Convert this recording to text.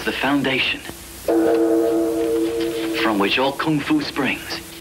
the foundation from which all kung fu springs.